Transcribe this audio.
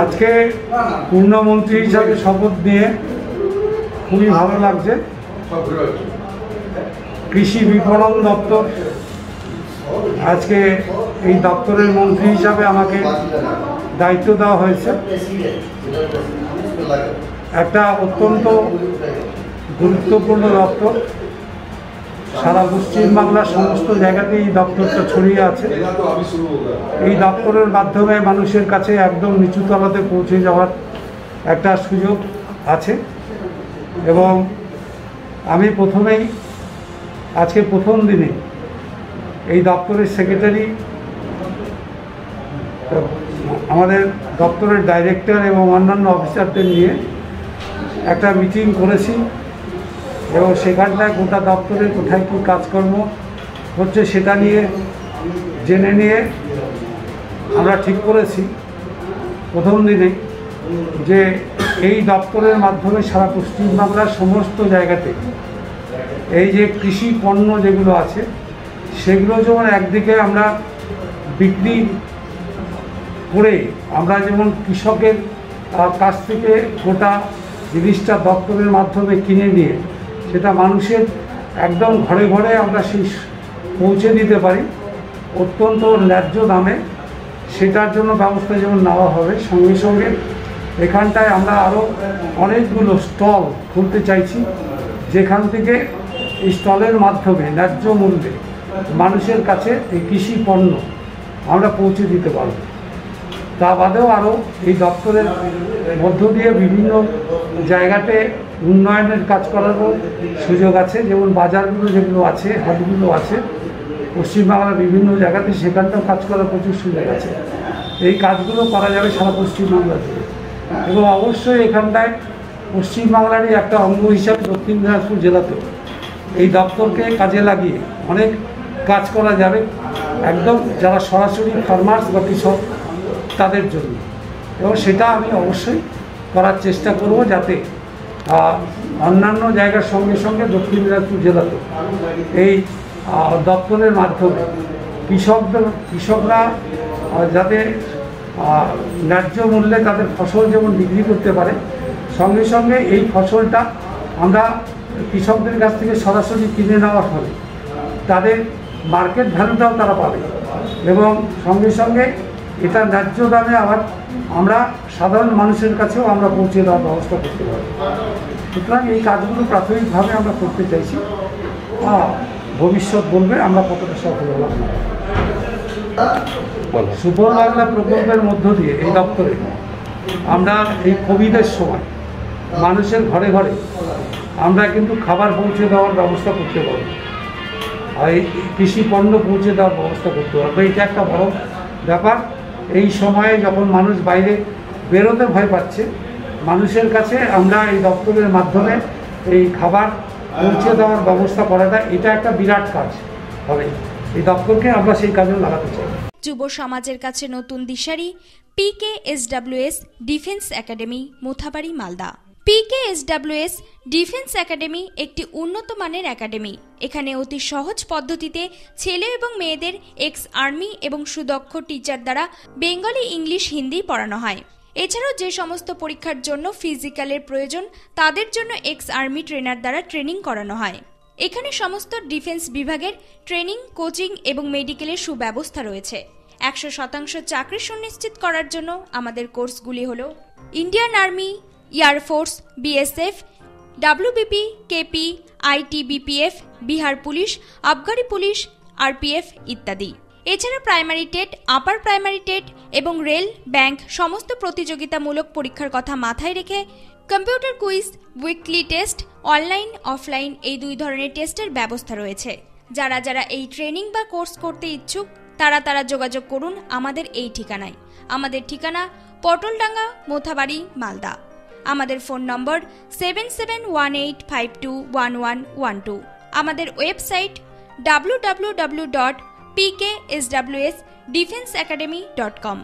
আজকে পূর্ণমন্ত্রী হিসাবে শপথ নিয়ে খুবই ভালো লাগছে। কৃষি বিপণন দপ্তর আজকে এই দপ্তরের মন্ত্রী হিসাবে আমাকে দায়িত্ব দেওয়া হয়েছে। একটা অত্যন্ত গুরুত্বপূর্ণ দপ্তর। সারা পশ্চিমবাংলার সমস্ত জায়গাতেই এই দপ্তরটা ছড়িয়ে আছে। এই দপ্তরের মাধ্যমে মানুষের কাছে একদম নিচু তলাতে পৌঁছে যাওয়ার একটা সুযোগ আছে। এবং আমি প্রথমেই, আজকে প্রথম দিনে এই দপ্তরের সেক্রেটারি, আমাদের দপ্তরের ডাইরেক্টর এবং অন্যান্য অফিসারদের নিয়ে একটা মিটিং করেছি। এবং সেখানটায় গোটা দপ্তরে কোথায় কী কাজকর্ম হচ্ছে সেটা নিয়ে জেনে নিয়ে আমরা ঠিক করেছি। প্রথম দিনে যে এই দপ্তরের মাধ্যমে সারা পশ্চিমবাংলার সমস্ত জায়গাতে এই যে কৃষি পণ্য যেগুলো আছে, সেগুলো যেমন একদিকে আমরা বিক্রি করে আমরা যেমন কৃষকের কাছ থেকে গোটা জিনিসটা দপ্তরের মাধ্যমে কিনে নিয়ে সেটা মানুষের একদম ঘরে ঘরে আমরা সেই পৌঁছে দিতে পারি। অত্যন্ত ন্যায্য দামে। সেটার জন্য ব্যবস্থা যেমন নেওয়া হবে, সঙ্গে সঙ্গে এখানটায় আমরা আরও অনেকগুলো স্টল খুলতে চাইছি, যেখান থেকে এই স্টলের মাধ্যমে ন্যায্য মূল্যে মানুষের কাছে এই কৃষি পণ্য আমরা পৌঁছে দিতে পারব। তা বাদেও আরও এই দপ্তরের মধ্য দিয়ে বিভিন্ন জায়গাতে উন্নয়নের কাজ করারও সুযোগ আছে, যেমন বাজারগুলো যেগুলো আছে, হাটগুলো আছে, পশ্চিমবাংলার বিভিন্ন জায়গাতে সেখানটাও কাজ করার প্রচুর সুযোগ আছে। এই কাজগুলো করা যাবে সারা পশ্চিমবাংলা জুড়ে এবং অবশ্যই এখানটায় পশ্চিমবাংলারই একটা অঙ্গ হিসাবে দক্ষিণ দিনাজপুর জেলাতেও এই দপ্তরকে কাজে লাগিয়ে অনেক কাজ করা যাবে, একদম যারা সরাসরি ফার্মার্স বা কৃষক, তাদের জন্য। এবং সেটা আমি অবশ্যই করার চেষ্টা করব যাতে অন্যান্য জায়গার সঙ্গে সঙ্গে দক্ষিণ দিনাজপুর জেলাতে এই দপ্তরের মাধ্যমে কৃষকদের, কৃষকরা যাতে ন্যায্য মূল্যে তাদের ফসল যেমন বিক্রি করতে পারে, সঙ্গে সঙ্গে এই ফসলটা আমরা কৃষকদের কাছ থেকে সরাসরি কিনে নেওয়ার ফলে তাদের মার্কেট ভ্যালুটাও তারা পাবে। এবং সঙ্গে সঙ্গে এটা ন্যায্য দামে আবার আমরা সাধারণ মানুষের কাছেও আমরা পৌঁছে দেওয়ার ব্যবস্থা করতে পারব। সুতরাং এই কাজগুলো প্রাথমিকভাবে আমরা করতে চাইছি। ভবিষ্যৎ বলবে আমরা কতটা সফল হলাম। সুফল বাংলা প্রকল্পের মধ্য দিয়ে এই দপ্তরে আমরা এই কোভিডের সময় মানুষের ঘরে ঘরে আমরা কিন্তু খাবার পৌঁছে দেওয়ার ব্যবস্থা করতে পারব। আর এই কৃষি পণ্য পৌঁছে দেওয়ার ব্যবস্থা করতে পারব। এটা একটা বড় ব্যাপার। এই সময়ে যখন মানুষ বাইরে বেরোতে ভয় পাচ্ছে, মানুষের কাছে আমরা এই দপ্তরের মাধ্যমে এই খাবার পৌঁছে দেওয়ার ব্যবস্থা করাটা, এটা একটা বিরাট কাজ হবে। এই দপ্তরকে আমরা সেই কাজে লাগাতে চাই। যুব সমাজের কাছে নতুন দিশারি PK S Defence Academy, Mothabari, Malda. PK SWS Defence Academy একটি উন্নত মানের একাডেমি এখানে অতি সহজ পদ্ধতিতে ছেলে এবং মেয়েদের এক্স আর্মি এবং সুদক্ষ টিচার দ্বারা বেঙ্গলি ইংলিশ হিন্দি পড়ানো হয়। এছাড়াও যে সমস্ত পরীক্ষার জন্য ফিজিক্যালের প্রয়োজন, তাদের জন্য এক্স আর্মি ট্রেনার দ্বারা ট্রেনিং করানো হয়। এখানে সমস্ত ডিফেন্স বিভাগের ট্রেনিং কোচিং এবং মেডিকেলের সুব্যবস্থা রয়েছে। একশো শতাংশ চাকরি সুনিশ্চিত করার জন্য আমাদের কোর্সগুলি হল Indian army air force BSF WBP KP ITBPF Bihar police আবগারি পুলিশ আরপিএফ ইত্যাদি। এছাড়া primary TET upper primary TET এবং রেল ব্যাংক সমস্ত প্রতিযোগিতামূলক পরীক্ষার কথা মাথায় রেখে computer quiz weekly test online offline এই দুই ধরনের টেস্টের ব্যবস্থা রয়েছে। যারা যারা এই ট্রেনিং বা কোর্স করতে ইচ্ছুক, তারা তারা যোগাযোগ করুন আমাদের এই ঠিকানায়। আমাদের ঠিকানা পটলডাঙ্গা, মোথাবাড়ি, মালদা। আমাদের phone number seven seven one eight five two one one one two আমাদের website W W W dot PK S W S Defence Academy dot com